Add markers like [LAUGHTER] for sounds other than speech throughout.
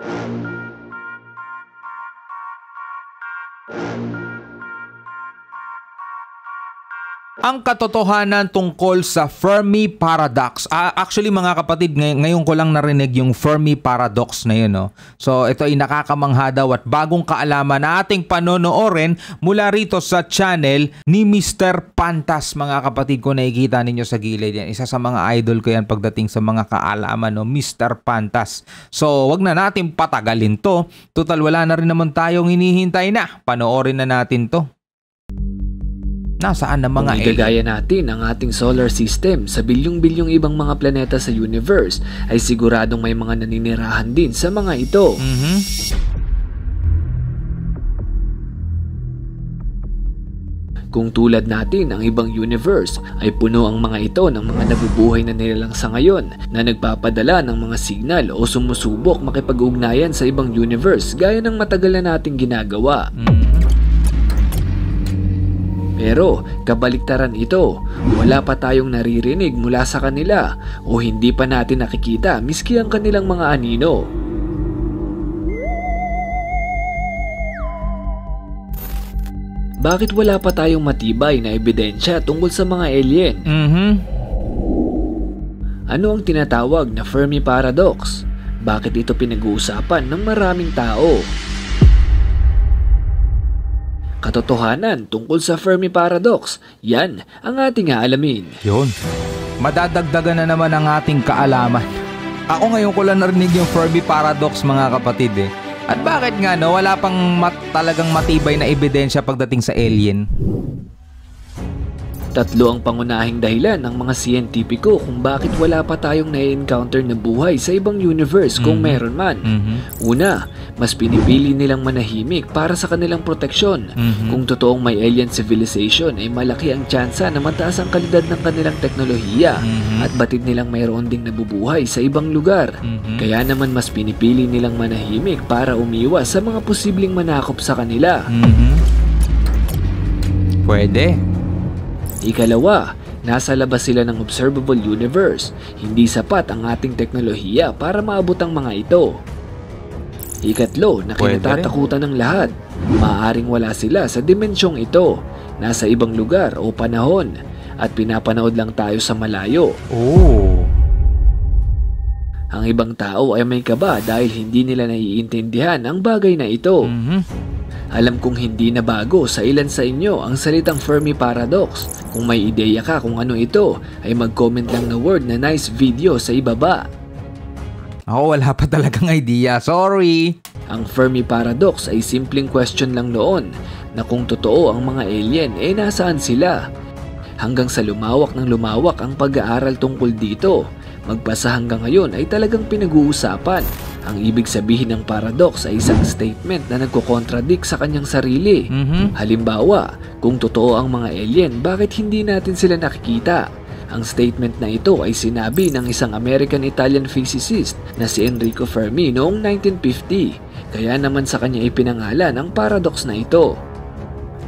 you ang katotohanan tungkol sa Fermi Paradox. Ah, actually mga kapatid, ngay- ngayon ko lang narinig yung Fermi Paradox na yun. No? So ito ay nakakamangha daw at bagong kaalaman na ating panonoorin mula rito sa channel ni Mr. Pantas mga kapatid ko nakikita ninyo sa gilid yan. Isa sa mga idol ko yan pagdating sa mga kaalaman, no? Mr. Pantas. So wag na natin patagalin to. Total wala na rin naman tayong hinihintay na. Panoorin na natin to. Nasaan na mga Kung igagaya natin ang ating solar system sa bilyong-bilyong ibang mga planeta sa universe, ay siguradong may mga naninirahan din sa mga ito. Mhm. Kung tulad natin ang ibang universe, ay puno ang mga ito ng mga nabubuhay na nilalang sa ngayon na nagpapadala ng mga signal o sumusubok makipag-ugnayan sa ibang universe gaya ng matagal na nating ginagawa. Mhm. Pero kabaliktaran ito, wala pa tayong naririnig mula sa kanila o hindi pa natin nakikita miski ang kanilang mga anino. Bakit wala pa tayong matibay na ebidensya tungkol sa mga alien? Mhm. Ano ang tinatawag na Fermi Paradox? Bakit ito pinag-uusapan ng maraming tao? Katotohanan tungkol sa Fermi Paradox, yan ang ating aalamin. Yun. Madadagdagan na naman ang ating kaalaman. Ako ngayon ko lang narinig yung Fermi Paradox mga kapatid eh. At bakit nga no, wala pang mat- talagang matibay na ebidensya pagdating sa alien? Tatlo ang pangunahing dahilan ng mga siyentipiko kung bakit wala pa tayong na-encounter na buhay sa ibang universe kung Mhm. meron man. Mhm. Una, mas pinipili nilang manahimik para sa kanilang proteksyon. Mhm. Kung totoong may alien civilization ay malaki ang tsansa na mataas ang kalidad ng kanilang teknolohiya Mhm. at batid nilang mayroon ding nabubuhay sa ibang lugar. Mhm. Kaya naman mas pinipili nilang manahimik para umiwas sa mga posibleng manakop sa kanila. Mhm. Pwede. Ikalawa, nasa labas sila ng observable universe. Hindi sapat ang ating teknolohiya para maabot ang mga ito. Ikatlo, na kinatatakutan ng lahat. Maaring wala sila sa dimensyong ito, nasa ibang lugar o panahon, at pinapanood lang tayo sa malayo. Oh. Ang ibang tao ay may kaba dahil hindi nila naiintindihan ang bagay na ito. Mhm. Alam kong hindi na bago sa ilan sa inyo ang salitang Fermi Paradox. Kung may ideya ka kung ano ito, ay mag-comment lang na word na nice video sa ibaba. Ako wala pa talagang idea. Sorry. Ang Fermi Paradox ay simpleng question lang noon na kung totoo ang mga alien eh nasaan sila. Hanggang sa lumawak ng lumawak ang pag-aaral tungkol dito, magpasa hanggang ngayon ay talagang pinag-uusapan. Ang ibig sabihin ng paradox ay isang statement na nagko-contradict sa kanyang sarili. Mhm. Halimbawa, kung totoo ang mga alien, bakit hindi natin sila nakikita? Ang statement na ito ay sinabi ng isang American-Italian physicist na si Enrico Fermi noong 1950. Kaya naman sa kanya ipinangalan ang paradox na ito.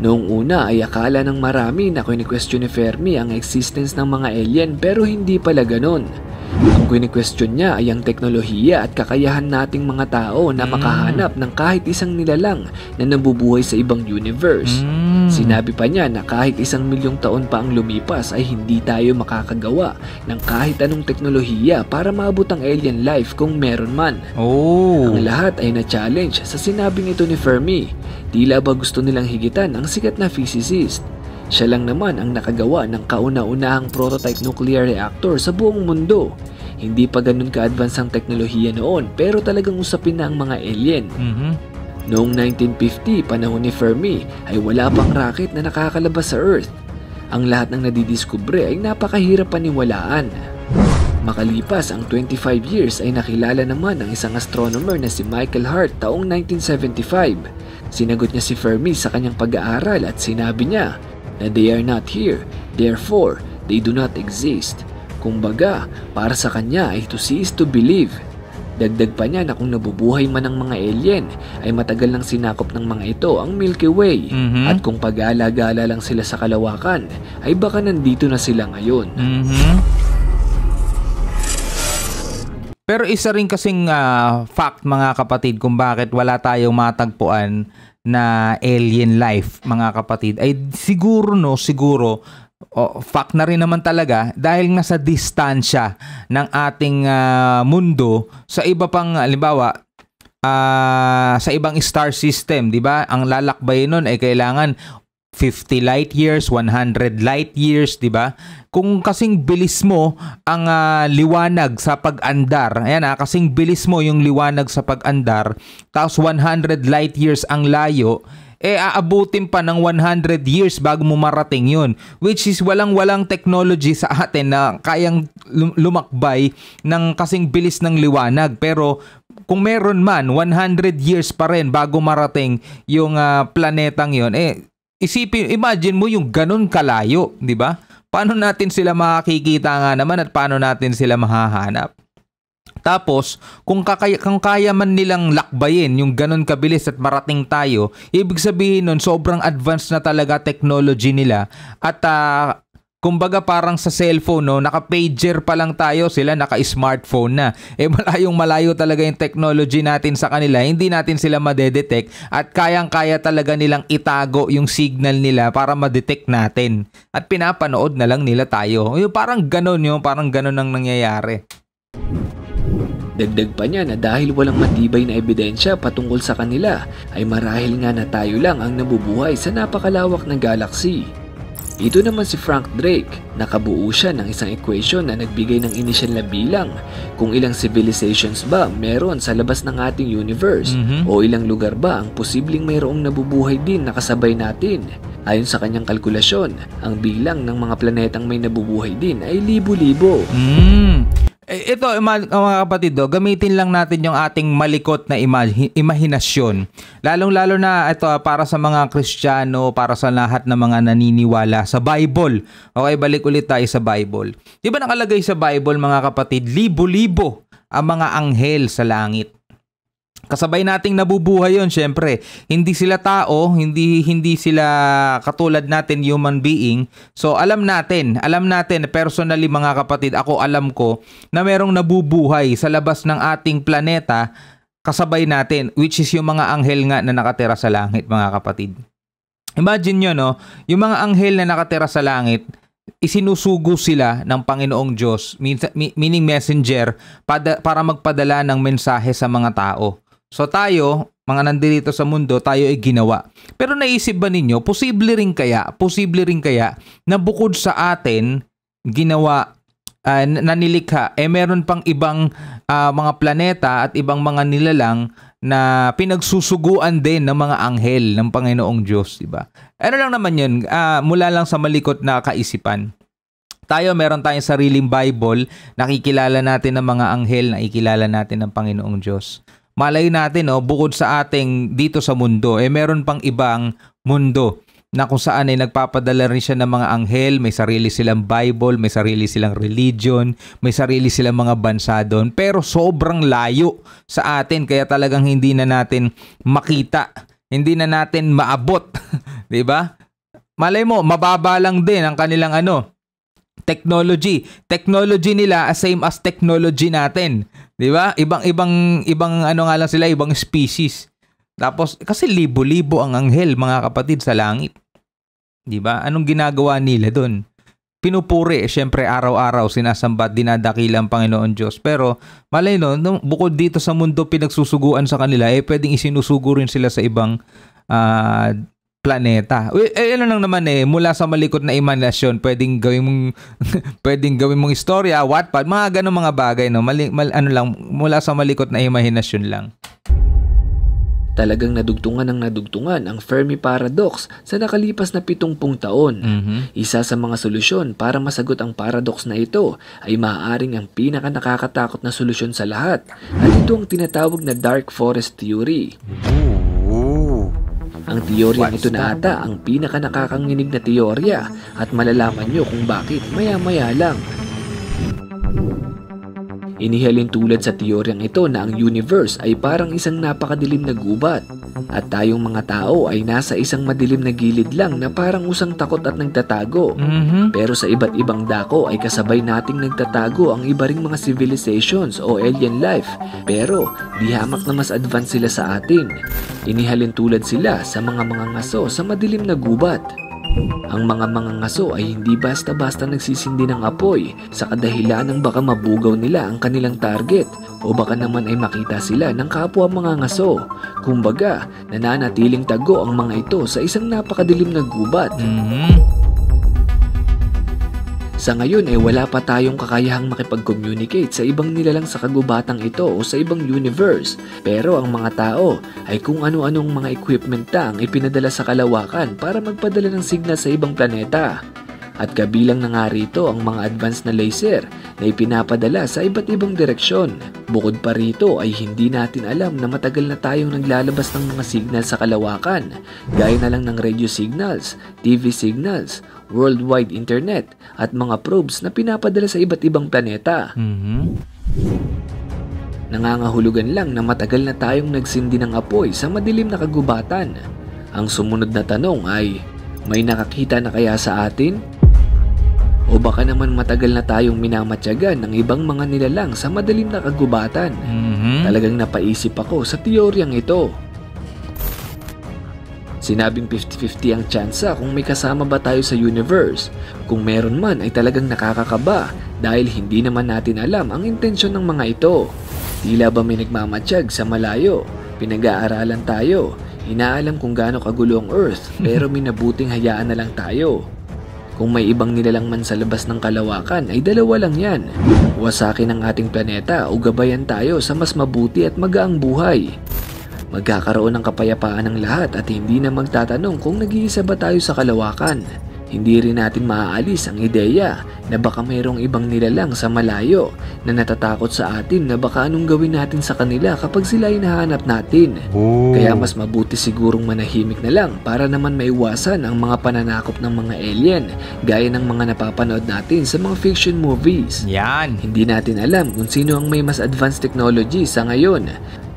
Noong una ay akala ng marami na kini-question ni Fermi ang existence ng mga alien pero hindi pala ganon. Ang kini-question niya ay ang teknolohiya at kakayahan nating mga tao na Mm. makahanap ng kahit isang nilalang na nabubuhay sa ibang universe. Mm. Sinabi pa niya na kahit isang milyong taon pa ang lumipas ay hindi tayo makakagawa ng kahit anong teknolohiya para maabot ang alien life kung meron man. Oh. Ang lahat ay na-challenge sa sinabing ito ni Fermi. Tila ba gusto nilang higitan ang sikat na physicist. Siya lang naman ang nakagawa ng kauna-unahang prototype nuclear reactor sa buong mundo. Hindi pa ganun ka-advance ang teknolohiya noon pero talagang usapin na ang mga alien. Mhm. Noong 1950, panahon ni Fermi, ay wala pang rocket na nakakalabas sa Earth. Ang lahat ng nadidiskubre ay napakahirap paniwalaan. Makalipas ang 25 years ay nakilala naman ang isang astronomer na si Michael Hart taong 1975. Sinagot niya si Fermi sa kanyang pag-aaral at sinabi niya na they are not here, therefore they do not exist. Kumbaga, para sa kanya ay to see is to believe. Dagdag pa niya na kung nabubuhay man ang mga alien, ay matagal nang sinakop ng mga ito ang Milky Way. Mhm. At kung pag-aalagala lang sila sa kalawakan, ay baka nandito na sila ngayon. Mhm. Pero isa rin kasing uh, fact mga kapatid kung bakit wala tayong matagpuan na alien life mga kapatid ay siguro no siguro oh, fact na rin naman talaga dahil nga sa distansya ng ating uh, mundo sa iba pang halimbawa uh, sa ibang star system, 'di ba? Ang lalakbay nun ay kailangan 50 light years, 100 light years, 'di ba? Kung kasing bilis mo ang uh, liwanag sa pag-andar, ayan ah, kasing bilis mo yung liwanag sa pag-andar, tapos 100 light years ang layo, eh aabutin pa ng 100 years bago mo marating yun. Which is walang-walang technology sa atin na kayang lumakbay ng kasing bilis ng liwanag. Pero kung meron man, 100 years pa rin bago marating yung uh, planetang yon eh isipin, imagine mo yung ganun kalayo, di ba? Paano natin sila makikita nga naman at paano natin sila mahahanap? Tapos, kung, kakaya, kung kaya man nilang lakbayin yung ganun kabilis at marating tayo, ibig sabihin nun sobrang advanced na talaga technology nila at uh, Kumbaga parang sa cellphone, no, naka-pager pa lang tayo, sila naka-smartphone na. Eh malayong malayo talaga yung technology natin sa kanila, hindi natin sila madedetect at kayang-kaya talaga nilang itago yung signal nila para madetect natin. At pinapanood na lang nila tayo. Yung parang ganon yung parang ganon ang nangyayari. Dagdag pa niya na dahil walang matibay na ebidensya patungkol sa kanila, ay marahil nga na tayo lang ang nabubuhay sa napakalawak na galaxy. Ito naman si Frank Drake, nakabuo siya ng isang equation na nagbigay ng inisyal na bilang kung ilang civilizations ba meron sa labas ng ating universe mm-hmm. o ilang lugar ba ang posibleng mayroong nabubuhay din nakasabay natin. Ayon sa kanyang kalkulasyon, ang bilang ng mga planetang may nabubuhay din ay libo-libo. Mm. Ito, mga kapatid, do, gamitin lang natin yung ating malikot na imag- imahinasyon. Lalong-lalo na ito ah, para sa mga Kristiyano, para sa lahat ng mga naniniwala sa Bible. Okay, balik ulit tayo sa Bible. Di ba nakalagay sa Bible, mga kapatid, libo-libo ang mga anghel sa langit. Kasabay nating nabubuhay 'yon, syempre. Hindi sila tao, hindi hindi sila katulad natin human being. So alam natin, alam natin personally mga kapatid, ako alam ko na merong nabubuhay sa labas ng ating planeta kasabay natin, which is yung mga anghel nga na nakatira sa langit, mga kapatid. Imagine nyo, no? Yung mga anghel na nakatira sa langit, isinusugo sila ng Panginoong Diyos, meaning messenger, para magpadala ng mensahe sa mga tao. So tayo, mga nandito sa mundo, tayo ay ginawa. Pero naisip ba ninyo, posible rin kaya, posible rin kaya na bukod sa atin, ginawa, uh, nanilikha, eh meron pang ibang uh, mga planeta at ibang mga nilalang na pinagsusuguan din ng mga anghel ng Panginoong Diyos, di ba? Ano lang naman 'yun, uh, mula lang sa malikot na kaisipan. Tayo meron tayong sariling Bible, nakikilala natin ng mga anghel, nakikilala natin ng Panginoong Diyos malay natin no, bukod sa ating dito sa mundo, eh meron pang ibang mundo na kung saan ay nagpapadala rin siya ng mga anghel, may sarili silang Bible, may sarili silang religion, may sarili silang mga bansa doon, pero sobrang layo sa atin kaya talagang hindi na natin makita, hindi na natin maabot, [LAUGHS] 'di ba? Malay mo, mababa lang din ang kanilang ano, technology. Technology nila as same as technology natin. 'Di ba? Ibang ibang ano nga lang sila, ibang species. Tapos kasi libo-libo ang anghel mga kapatid sa langit. 'Di ba? Anong ginagawa nila doon? Pinupuri, syempre araw-araw sinasamba at dinadakila ang Panginoon Diyos. Pero malay no, bukod dito sa mundo pinagsusuguan sa kanila, eh pwedeng isinusugo rin sila sa ibang uh, planeta. Eh, ano lang naman eh, mula sa malikot na imahinasyon, pwedeng gawin mong [LAUGHS] pwedeng gawin mong istorya, Wattpad, mga ganung mga bagay no. Mali, mal, ano lang, mula sa malikot na imahinasyon lang. Talagang nadugtungan ng nadugtungan ang Fermi Paradox sa nakalipas na 70 taon. Mm-hmm. Isa sa mga solusyon para masagot ang paradox na ito ay maaaring ang pinaka nakakatakot na solusyon sa lahat at ito ang tinatawag na Dark Forest Theory. Ooh. Ang teorya ito na ata ang pinaka nakakanginig na teorya at malalaman nyo kung bakit maya-maya lang. Inihalin tulad sa teoryang ito na ang universe ay parang isang napakadilim na gubat at tayong mga tao ay nasa isang madilim na gilid lang na parang usang takot at nagtatago. Mhm. Pero sa iba't ibang dako ay kasabay nating nagtatago ang iba ring mga civilizations o alien life pero di hamak na mas advanced sila sa atin. Inihalin tulad sila sa mga mga ngaso sa madilim na gubat. Ang mga mga ngaso ay hindi basta-basta nagsisindi ng apoy sa kadahilan ng baka mabugaw nila ang kanilang target o baka naman ay makita sila ng kapwa mga ngaso. Kumbaga, nananatiling tago ang mga ito sa isang napakadilim na gubat. Mhm. Sa ngayon ay wala pa tayong kakayahang makipag-communicate sa ibang nilalang sa kagubatang ito o sa ibang universe. Pero ang mga tao ay kung ano-anong mga equipment na ang ipinadala sa kalawakan para magpadala ng signal sa ibang planeta. At kabilang na nga rito ang mga advanced na laser na ipinapadala sa iba't ibang direksyon. Bukod pa rito ay hindi natin alam na matagal na tayong naglalabas ng mga signal sa kalawakan, gaya na lang ng radio signals, TV signals, worldwide internet, at mga probes na pinapadala sa iba't ibang planeta. Mhm. Nangangahulugan lang na matagal na tayong nagsindi ng apoy sa madilim na kagubatan. Ang sumunod na tanong ay, may nakakita na kaya sa atin? O baka naman matagal na tayong minamatyagan ng ibang mga nilalang sa madilim na kagubatan? Mhm. Talagang napaisip ako sa teoryang ito. Sinabing 50-50 ang tsansa kung may kasama ba tayo sa universe. Kung meron man ay talagang nakakakaba dahil hindi naman natin alam ang intensyon ng mga ito. Tila ba may nagmamatsyag sa malayo, pinag-aaralan tayo, inaalam kung gaano kagulo ang Earth [LAUGHS] pero minabuting hayaan na lang tayo. Kung may ibang nilalang man sa labas ng kalawakan ay dalawa lang yan. Wasakin ang ating planeta o gabayan tayo sa mas mabuti at magaang buhay. Magkakaroon ng kapayapaan ng lahat at hindi na magtatanong kung nag-iisa ba tayo sa kalawakan. Hindi rin natin maaalis ang ideya na baka mayroong ibang nilalang sa malayo na natatakot sa atin na baka anong gawin natin sa kanila kapag sila ay nahanap natin. Oh. Kaya mas mabuti sigurong manahimik na lang para naman maiwasan ang mga pananakop ng mga alien gaya ng mga napapanood natin sa mga fiction movies. Yan. Hindi natin alam kung sino ang may mas advanced technology sa ngayon.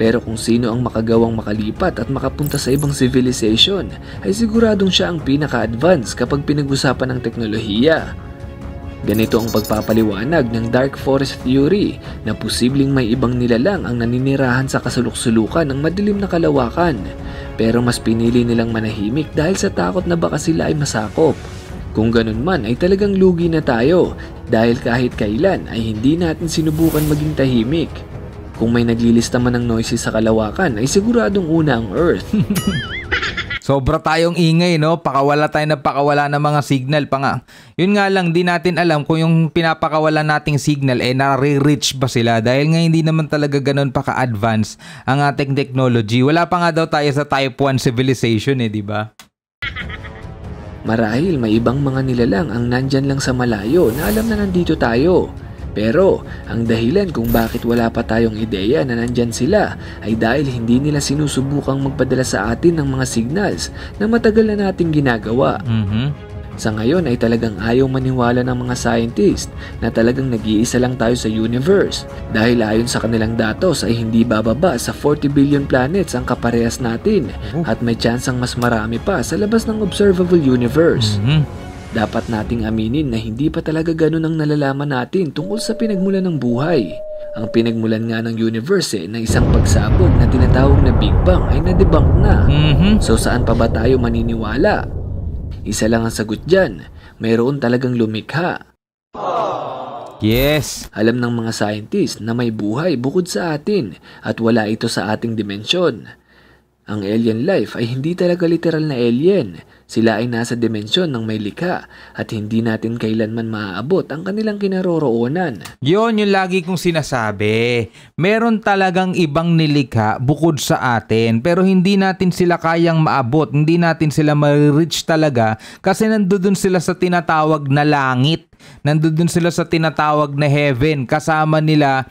Pero kung sino ang makagawang makalipat at makapunta sa ibang civilization, ay siguradong siya ang pinaka-advance kapag pinag-usapan ng teknolohiya. Ganito ang pagpapaliwanag ng Dark Forest Theory na posibleng may ibang nilalang ang naninirahan sa kasuluk-sulukan ng madilim na kalawakan pero mas pinili nilang manahimik dahil sa takot na baka sila ay masakop. Kung ganun man ay talagang lugi na tayo dahil kahit kailan ay hindi natin sinubukan maging tahimik. Kung may naglilista man ng noises sa kalawakan ay siguradong una ang Earth. [LAUGHS] Sobra tayong ingay, no? Pakawala tayo na pakawala ng mga signal pa nga. Yun nga lang, di natin alam kung yung pinapakawala nating signal, eh, nare-reach ba sila? Dahil nga hindi naman talaga ganun pa ka-advance ang ating technology. Wala pa nga daw tayo sa type 1 civilization, eh, di ba? Marahil may ibang mga nilalang ang nandyan lang sa malayo na alam na nandito tayo. Pero ang dahilan kung bakit wala pa tayong ideya na nandyan sila ay dahil hindi nila sinusubukang magpadala sa atin ng mga signals na matagal na nating ginagawa. Mhm. Sa ngayon ay talagang ayaw maniwala ng mga scientist na talagang nag-iisa lang tayo sa universe dahil ayon sa kanilang datos ay hindi bababa sa 40 billion planets ang kaparehas natin at may tsansang mas marami pa sa labas ng observable universe. Mhm. Dapat nating aminin na hindi pa talaga ganun ang nalalaman natin tungkol sa pinagmulan ng buhay. Ang pinagmulan nga ng universe eh, ng isang pagsabog na tinatawag na Big Bang ay na-debunk na. Mhm. So saan pa ba tayo maniniwala? Isa lang ang sagot dyan, mayroon talagang lumikha. Yes. Alam ng mga scientist na may buhay bukod sa atin at wala ito sa ating dimensyon. Ang alien life ay hindi talaga literal na alien. Sila ay nasa dimensyon ng may likha at hindi natin kailanman maaabot ang kanilang kinaroroonan. Yon yung lagi kong sinasabi. Meron talagang ibang nilikha bukod sa atin pero hindi natin sila kayang maabot. Hindi natin sila ma-reach talaga kasi nandoon sila sa tinatawag na langit. Nandoon sila sa tinatawag na heaven. Kasama nila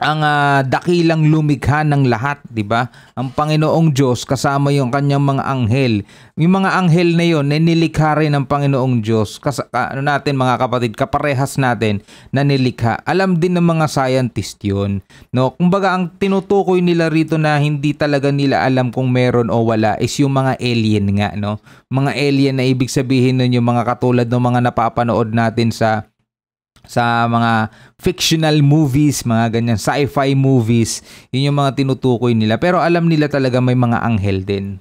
ang uh, dakilang lumikha ng lahat, 'di ba? Ang Panginoong Diyos kasama yung kanyang mga anghel. Yung mga anghel na yon, nilikha rin ng Panginoong Diyos. Kas ano natin mga kapatid, kaparehas natin na nilikha. Alam din ng mga scientist 'yon. No, kumbaga ang tinutukoy nila rito na hindi talaga nila alam kung meron o wala is yung mga alien nga, no? Mga alien na ibig sabihin nun yung mga katulad ng mga napapanood natin sa sa mga fictional movies, mga ganyan, sci-fi movies, yun yung mga tinutukoy nila. Pero alam nila talaga may mga anghel din.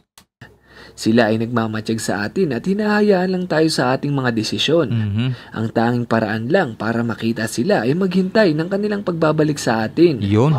Sila ay nagmamatsyag sa atin at hinahayaan lang tayo sa ating mga desisyon. Mm-hmm. Ang tanging paraan lang para makita sila ay maghintay ng kanilang pagbabalik sa atin. Yun.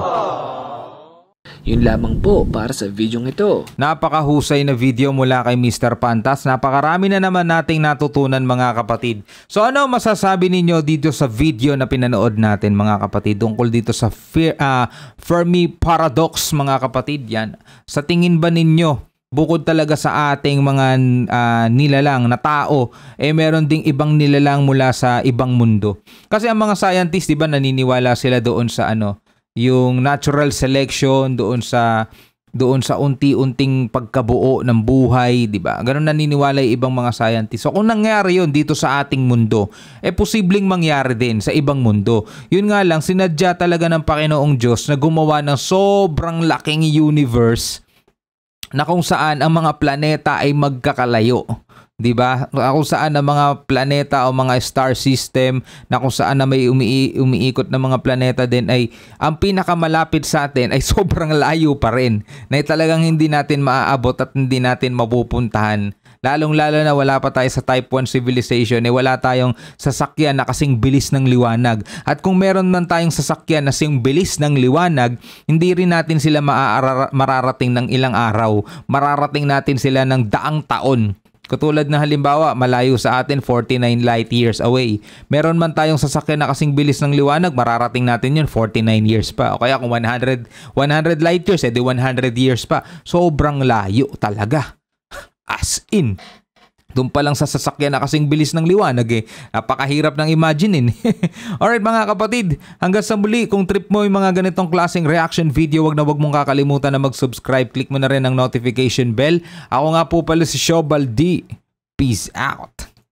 Yun lamang po para sa video ito. Napakahusay na video mula kay Mr. Pantas. Napakarami na naman nating natutunan mga kapatid. So ano masasabi ninyo dito sa video na pinanood natin mga kapatid tungkol dito sa uh, Fermi Paradox mga kapatid yan? Sa tingin ba ninyo bukod talaga sa ating mga uh, nilalang na tao, eh meron ding ibang nilalang mula sa ibang mundo. Kasi ang mga scientists, di ba, naniniwala sila doon sa ano, yung natural selection doon sa doon sa unti-unting pagkabuo ng buhay, 'di ba? Ganun naniniwala 'yung ibang mga scientists. So kung nangyari 'yon dito sa ating mundo, eh posibleng mangyari din sa ibang mundo. 'Yun nga lang sinadya talaga ng Panginoong Diyos na gumawa ng sobrang laking universe na kung saan ang mga planeta ay magkakalayo. 'Di ba? Kung saan ang mga planeta o mga star system na kung saan na may umi- umiikot na mga planeta din ay ang pinakamalapit sa atin ay [LAUGHS] sobrang layo pa rin. Na talagang hindi natin maaabot at hindi natin mapupuntahan. Lalong-lalo na wala pa tayo sa type 1 civilization, eh wala tayong sasakyan na kasing bilis ng liwanag. At kung meron man tayong sasakyan na kasing bilis ng liwanag, hindi rin natin sila mararating ng ilang araw. Mararating natin sila ng daang taon. Katulad na halimbawa, malayo sa atin 49 light years away. Meron man tayong sasakyan na kasing bilis ng liwanag, mararating natin yun 49 years pa. O kaya kung 100, 100 light years, edi 100 years pa. Sobrang layo talaga. As in. Doon pa lang sa sasakyan na kasing bilis ng liwanag eh. Napakahirap ng imaginein. [LAUGHS] Alright mga kapatid, hanggang sa muli, kung trip mo yung mga ganitong klaseng reaction video, wag na wag mong kakalimutan na mag-subscribe. Click mo na rin ang notification bell. Ako nga po pala si Shobal D. Peace out.